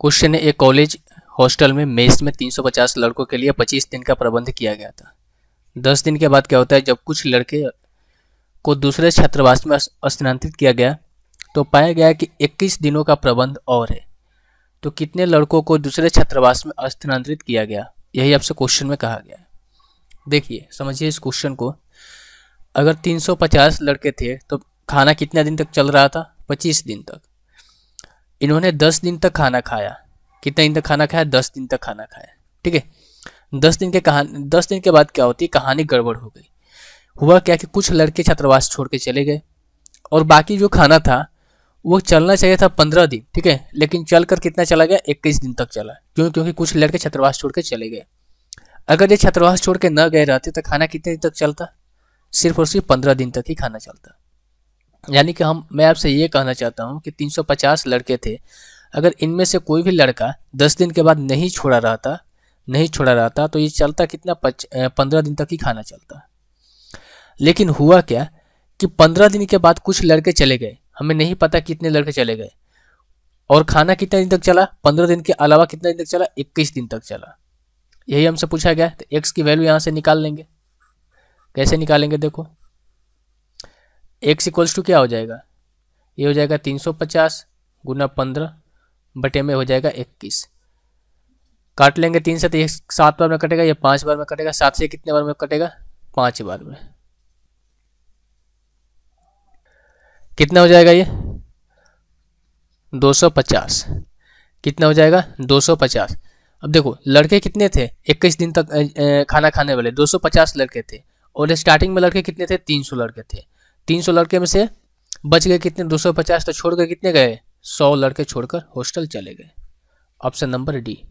Question है, एक college hostel में मेस में 350 लड़कों के लिए 25 दिन का प्रबंध किया गया था। 10 दिन के बाद क्या होता है, जब कुछ लड़के को दूसरे छात्रावास में स्थानांतरित किया गया तो पाया गया कि 21 दिनों का प्रबंध और है। तो कितने लड़कों को दूसरे छात्रावास में स्थानांतरित किया गया, यही आपसे क्वेश्चन में कहा गया है। देखिए, समझिए इस क्वेश्चन को। अगर 350 लड़के थे तो खाना कितने दिन तक चल रहा था? 25 दिन तक। इन्होंने दस दिन तक खाना खाया। कितने दिन तक खाना खाया? दस दिन तक खाना खाया। ठीक है? दस दिन के कहानी, दस दिन के बाद क्या होती है? कहानी गड़बड़ हो गई। हुआ क्या कि कुछ लड़के छात्रावास छोड़ के चले गए और बाकी जो खाना था, वो चलना चाहिए था पंद्रह दिन। ठीक है? लेकिन चल कर कितना चला गया? इक्कीस दिन तक चला। क्यों? क्योंकि कुछ लड़के छात्रावास छोड़ के चले गए। अगर ये छात्रावास छोड़ के न गए रहते तो खाना कितने दिन तक चलता? सिर्फ़ और सिर्फ़ पंद्रह दिन तक ही खाना चलता। यानी कि हम, मैं आपसे ये कहना चाहता हूँ कि 350 लड़के थे। अगर इनमें से कोई भी लड़का 10 दिन के बाद नहीं छोड़ा रहता, नहीं छोड़ा रहता तो ये चलता कितना? पच पंद्रह दिन तक ही खाना चलता। लेकिन हुआ क्या कि पंद्रह दिन के बाद कुछ लड़के चले गए। हमें नहीं पता कितने लड़के चले गए। और खाना कितने दिन तक चला? पंद्रह दिन के अलावा कितने दिन तक चला? इक्कीस दिन तक चला। यही हमसे पूछा गया। तो एक्स की वैल्यू यहाँ से निकाल लेंगे। कैसे निकालेंगे? देखो। एक्स इक्वल्स टू क्या हो जाएगा? ये हो जाएगा तीन सौ पचास गुना पंद्रह बटे में हो जाएगा इक्कीस। काट लेंगे तीन से तो सात बार में कटेगा, या पाँच बार में कटेगा, सात से कितने बार में कटेगा? पाँच बार में। कितना हो जाएगा ये? दो सौ पचास। कितना हो जाएगा? दो सौ पचास। अब देखो, लड़के कितने थे? इक्कीस दिन तक खाना खाने वाले, दो सौ पचास लड़के थे। और स्टार्टिंग में लड़के कितने थे? तीन सौ लड़के थे। तीन सौ लड़के में से बच गए कितने? दो सौ पचास तो छोड़ गए कितने गए? सौ लड़के छोड़कर हॉस्टल चले गए। Option number D.